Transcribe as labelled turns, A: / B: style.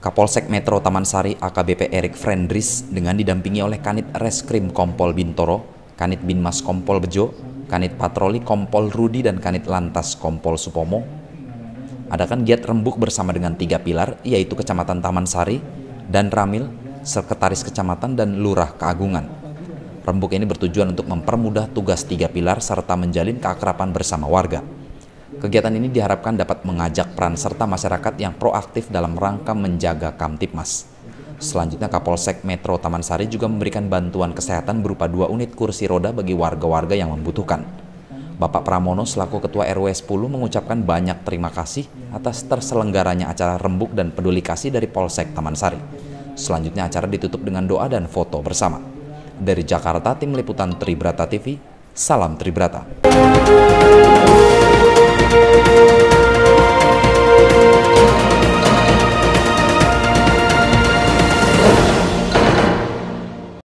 A: Kapolsek Metro Taman Sari AKBP Erik Frendris dengan didampingi oleh Kanit Reskrim Kompol Bintoro, Kanit Binmas Kompol Bejo, Kanit Patroli Kompol Rudi dan Kanit Lantas Kompol Supomo adakan giat rembuk bersama dengan tiga pilar yaitu Kecamatan Taman Sari dan Ramil, Sekretaris Kecamatan dan Lurah Keagungan. Rembuk ini bertujuan untuk mempermudah tugas tiga pilar serta menjalin keakraban bersama warga. Kegiatan ini diharapkan dapat mengajak peran serta masyarakat yang proaktif dalam rangka menjaga Kamtipmas. Selanjutnya Kapolsek Metro Taman Sari juga memberikan bantuan kesehatan berupa dua unit kursi roda bagi warga-warga yang membutuhkan. Bapak Pramono selaku Ketua RW 10 mengucapkan banyak terima kasih atas terselenggaranya acara rembuk dan peduli kasih dari Polsek Taman Sari. Selanjutnya acara ditutup dengan doa dan foto bersama. Dari Jakarta, Tim Liputan Tribrata TV, Salam Tribrata.